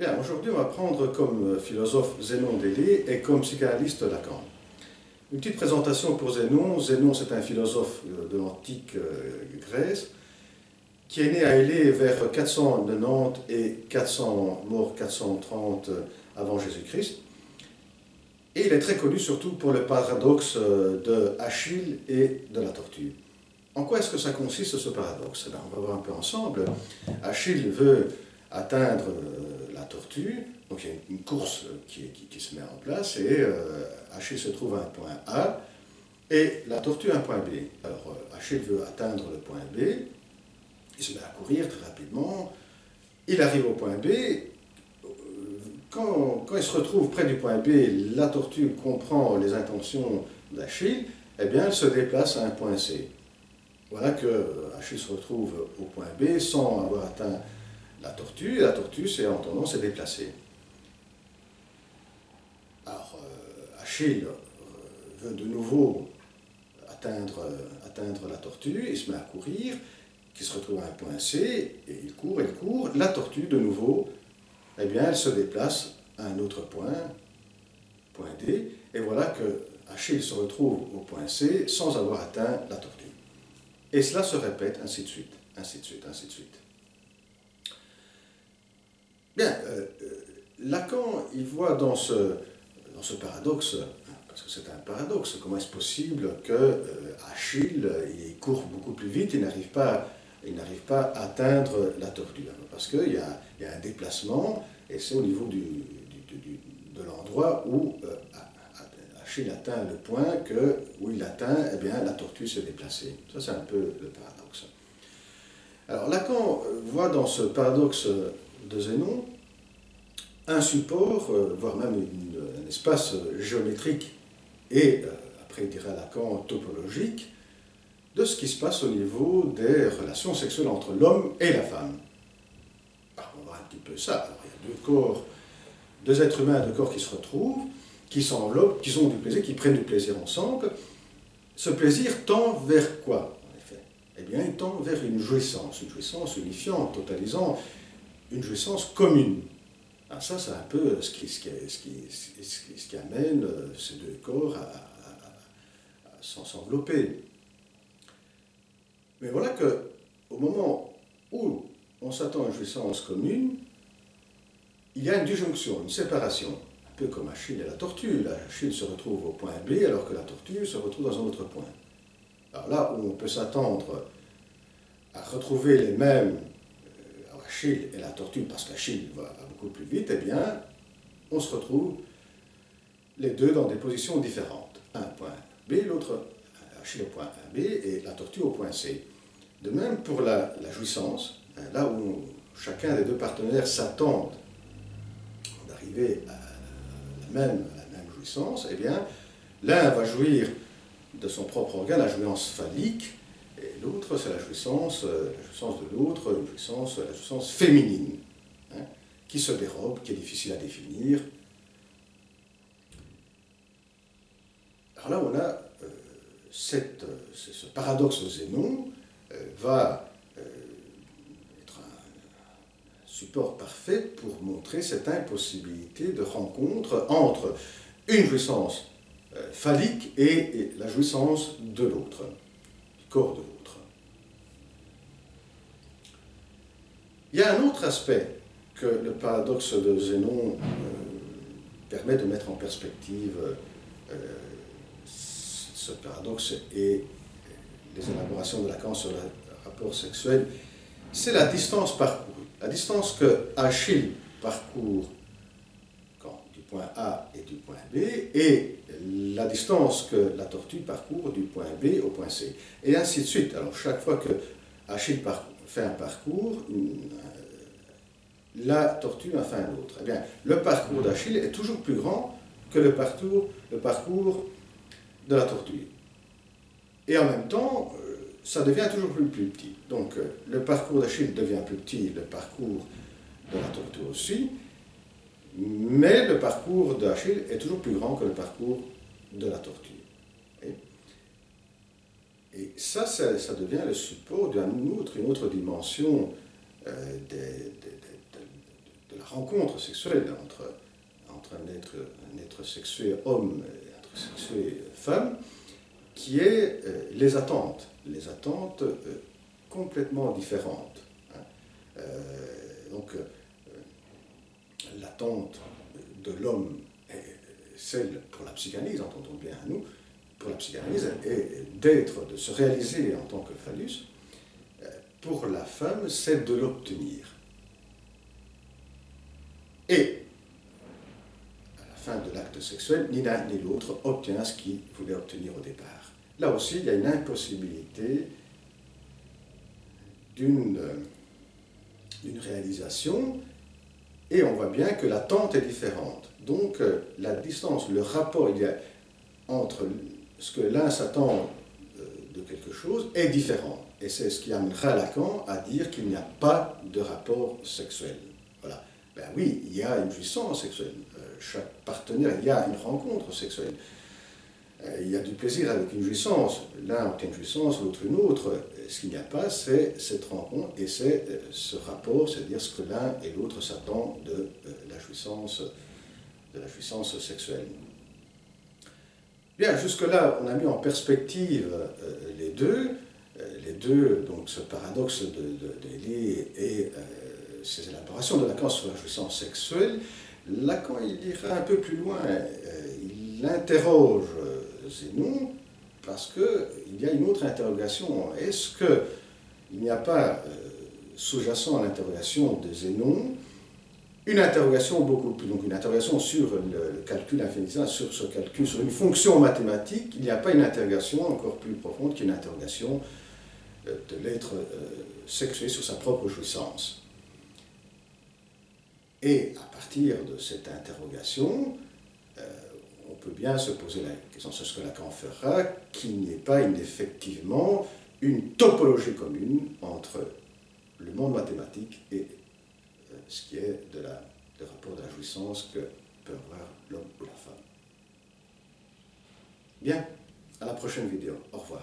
Aujourd'hui, on va prendre comme philosophe Zénon d'Élée et comme psychanalyste Lacan. Une petite présentation pour Zénon. Zénon, c'est un philosophe de l'antique euh, Grèce qui est né à Élée vers 490 et 400, mort 430 avant Jésus-Christ. Et il est très connu surtout pour le paradoxe euh, de Achille et de la tortue. En quoi est-ce que ça consiste ce paradoxe? On va voir un peu ensemble. Achille veut atteindre euh, donc il y a une course qui, se met en place et euh, se trouve à un point A et la tortue à un point B. Alors Achille veut atteindre le point B, il se met à courir très rapidement, il arrive au point B, quand, il se retrouve près du point B, la tortue comprend les intentions d'Achille, eh bien, elle se déplace à un point C. Voilà que Achille se retrouve au point B sans avoir atteint la tortue, la tortue, c'est en tendance à déplacer. Alors, euh, Achille euh, veut de nouveau atteindre, atteindre la tortue, il se met à courir, qui se retrouve à un point C, et il court, il court, la tortue, de nouveau, eh bien, elle se déplace à un autre point, point D, et voilà que Achille se retrouve au point C sans avoir atteint la tortue. Et cela se répète ainsi de suite, ainsi de suite, ainsi de suite. Bien, euh, euh, Lacan, il voit dans ce, dans ce paradoxe, parce que c'est un paradoxe, comment est-ce possible que euh, Achille, il court beaucoup plus vite, il n'arrive pas il n'arrive pas à atteindre la tortue. Parce qu'il y, y, a un déplacement, et c'est au niveau de l'endroit où Achille atteint le point que, où il atteint, eh bien, la tortue s'est déplacée. Ça, c'est un peu le paradoxe. Alors, Lacan voit dans ce paradoxe de Zénon un support, euh, voire même un espace géométrique et, euh, après il dira Lacan, topologique, de ce qui se passe au niveau des relations sexuelles entre l'homme et la femme. Alors, on va voir un petit peu ça. Alors, il y a deux corps, deux êtres humains, deux corps qui se retrouvent, qui s'enveloppent, qui ont du plaisir, qui prennent du plaisir ensemble. Ce plaisir tend vers quoi, en effet? Eh bien, il tend vers une jouissance, une jouissance unifiante, totalisant, une jouissance commune. Alors ça, c'est un peu ce qui, amène euh, ces deux corps à, à, à s'envelopper. Mais voilà que au moment où on s'attend à une jouissance commune, il y a une disjonction, une séparation, un peu comme Achille et la tortue. La Achille se retrouve au point B alors que la tortue se retrouve dans un autre point. Alors là où on peut s'attendre à retrouver les mêmes Achille et la tortue, parce qu'Achille va beaucoup plus vite, eh bien, on se retrouve les deux dans des positions différentes. Un point B, l'autre Achille au point B et la tortue au point C. De même pour la, jouissance, hein, là où chacun des deux partenaires s'attendent d'arriver à la même, la même jouissance, eh bien, l'un va jouir de son propre organe, la jouissance phallique, et l'autre, c'est la jouissance, euh, la jouissance de l'autre, la jouissance féminine, hein, qui se dérobe, qui est difficile à définir. Alors là, on a euh, cette, ce paradoxe Zénon euh, va euh, être un support parfait pour montrer cette impossibilité de rencontre entre une jouissance euh, phallique et la jouissance de l'autre, corps de l'autre. Il y a un autre aspect que le paradoxe de Zénon permet de mettre en perspective ce paradoxe et les élaborations de Lacan sur le rapport sexuel, c'est la distance parcourue. La distance que Achille parcourt du point A et du point B, et la distance que la tortue parcourt du point B au point C. Et ainsi de suite. Alors chaque fois que Achille fait un parcours, euh, la tortue en fait un autre. Eh bien, le parcours d'Achille est toujours plus grand que le parcours, le parcours de la tortue. Et en même temps, euh, ça devient toujours plus, plus petit. Donc euh, le parcours d'Achille devient plus petit, le parcours de la tortue aussi, mais le parcours d'Achille est toujours plus grand que le parcours de la tortue. Et, ça, ça, devient le support d'une autre, une autre dimension euh, de, la rencontre sexuelle entre, entre un, être, un être sexué homme et un être sexué femme, qui est les attentes, les attentes complètement différentes. Hein. donc, l'attente de l'homme est celle pour la psychanalyse, entendons bien à nous, pour la psychanalyse, est d'être, de se réaliser en tant que phallus. Pour la femme, c'est de l'obtenir. Et, à la fin de l'acte sexuel, ni l'un ni l'autre obtient ce qu'il voulait obtenir au départ. Là aussi, il y a une impossibilité d'une réalisation et on voit bien que l'attente est différente. Donc euh, la distance, le rapport il y a entre ce que l'un s'attend euh, de quelque chose est différent. Et c'est ce qui amènera Lacan à dire qu'il n'y a pas de rapport sexuel. Voilà. Ben oui, il y a une jouissance sexuelle. Euh, chaque partenaire, il y a une rencontre sexuelle. Euh, il y a du plaisir avec une jouissance. L'un obtient une jouissance, l'autre une autre. Ce qu'il n'y a pas, c'est cette rencontre et c'est euh, ce rapport, c'est-à-dire ce que l'un et l'autre s'attendent de euh, la jouissance, de la jouissance sexuelle. Bien, jusque-là, on a mis en perspective les deux, les deux, donc ce paradoxe de, et ses élaborations de Lacan sur la jouissance sexuelle. Lacan, il ira un peu plus loin. il interroge Zénon parce qu'il y a une autre interrogation. Est-ce qu'il n'y a pas euh, sous-jacent à l'interrogation de Zénon une interrogation beaucoup plus, donc une interrogation sur le, calcul infinitésimal, sur ce calcul, sur une fonction mathématique, il n'y a pas une interrogation encore plus profonde qu'une interrogation euh, de l'être euh, sexué sur sa propre jouissance. Et à partir de cette interrogation, on bien se poser la question, c'est ce que Lacan fera, qu'il n'y ait pas effectivement une topologie commune entre le monde mathématique et euh, ce qui est de la, le rapport de la jouissance que peut avoir l'homme ou la femme. Bien, à la prochaine vidéo. Au revoir.